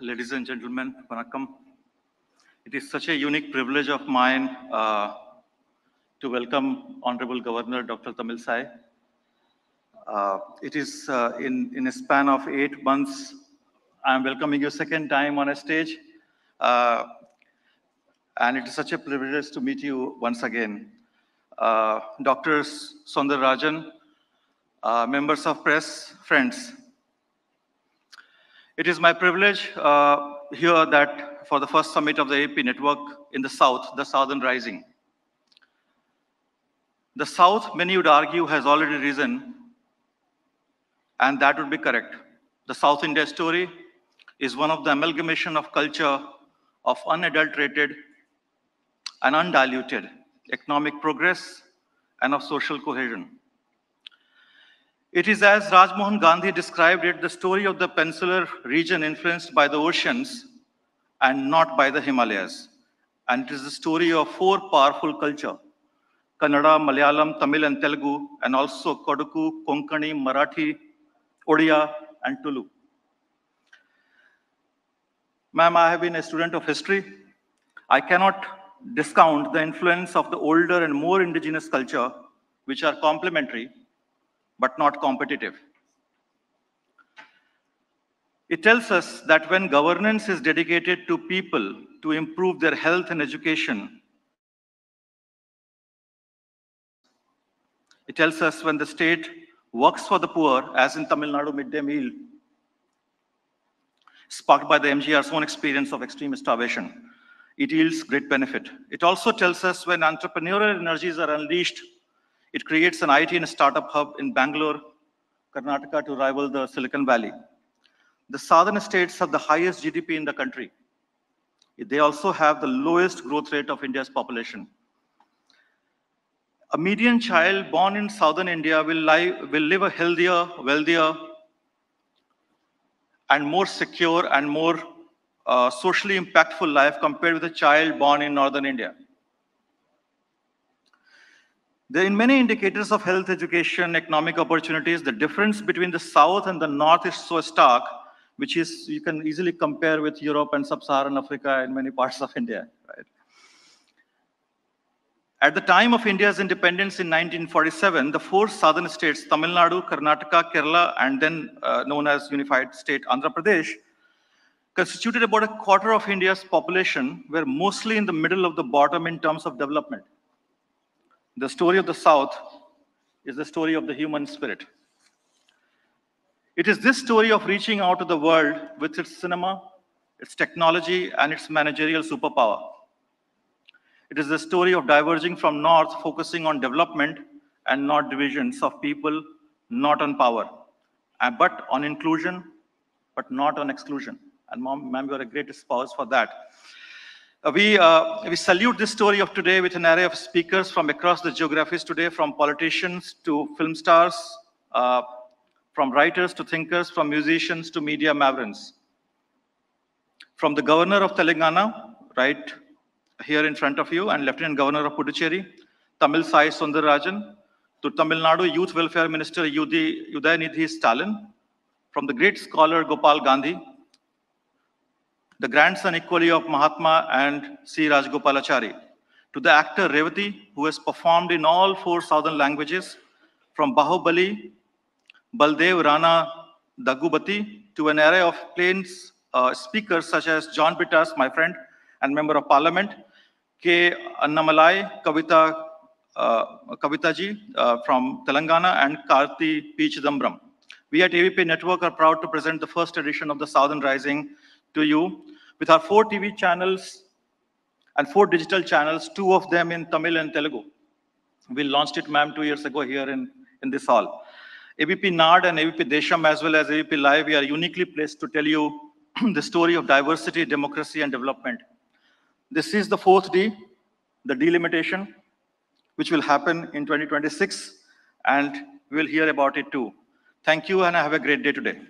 ladies and gentlemen, vanakkam. It is such a unique privilege of mine uh, to welcome Honorable Governor Dr. Tamilisai. Uh, it is uh, in, in a span of eight months, I'm welcoming you second time on a stage. Uh, and it is such a privilege to meet you once again. Uh, Doctors Sundar Rajan, uh, members of press, friends, it is my privilege uh, here that for the first summit of the ABP network in the South, the Southern Rising. The South, many would argue, has already risen, and that would be correct. The South India story is one of the amalgamation of culture of unadulterated and undiluted economic progress and of social cohesion. It is as Rajmohan Gandhi described it, the story of the peninsular region influenced by the oceans and not by the Himalayas. And it is the story of four powerful culture, Kannada, Malayalam, Tamil and Telugu, and also Koduku, Konkani, Marathi, Odia, and Tulu. Ma'am, I have been a student of history. I cannot discount the influence of the older and more indigenous culture, which are complementary but not competitive. It tells us that when governance is dedicated to people to improve their health and education, it tells us when the state works for the poor, as in Tamil Nadu midday meal, sparked by the MGR's own experience of extreme starvation, it yields great benefit. It also tells us when entrepreneurial energies are unleashed it creates an IT and startup hub in Bangalore, Karnataka to rival the Silicon Valley. The southern states have the highest GDP in the country. They also have the lowest growth rate of India's population. A median child born in southern India will, live, will live a healthier, wealthier, and more secure and more uh, socially impactful life compared with a child born in northern India. There in many indicators of health, education, economic opportunities, the difference between the South and the North is so stark, which is you can easily compare with Europe and Sub-Saharan Africa and many parts of India. Right? At the time of India's independence in 1947, the four southern states, Tamil Nadu, Karnataka, Kerala, and then uh, known as unified state Andhra Pradesh, constituted about a quarter of India's population, were mostly in the middle of the bottom in terms of development. The story of the South is the story of the human spirit. It is this story of reaching out to the world with its cinema, its technology, and its managerial superpower. It is the story of diverging from North, focusing on development and not divisions of people, not on power, but on inclusion, but not on exclusion. And mom, ma'am, you are a great spouse for that. We, uh, we salute this story of today with an array of speakers from across the geographies today, from politicians to film stars, uh, from writers to thinkers, from musicians to media mavericks. From the governor of Telangana, right here in front of you, and Lieutenant Governor of Puducherry, Tamilisai Sundarajan, to Tamil Nadu Youth Welfare Minister Udayanidhi Stalin, from the great scholar Gopal Gandhi, the grandson equally of Mahatma and C. Rajgopalachari, to the actor Revati, who has performed in all four southern languages, from Bahubali, Baldev Rana Daggubati, to an array of plains uh, speakers such as John Brittas, my friend and member of parliament, K. Annamalai, Kavita, uh, Kavitaji uh, from Telangana, and Karthi P. We at ABP Network are proud to present the first edition of the Southern Rising to you with our four TV channels and four digital channels, two of them in Tamil and Telugu. We launched it, ma'am, two years ago here in, in this hall. ABP Nadu and ABP Desam, as well as ABP Live, we are uniquely placed to tell you the story of diversity, democracy, and development. This is the fourth D, the delimitation, which will happen in 2026, and we'll hear about it too. Thank you, and I have a great day today.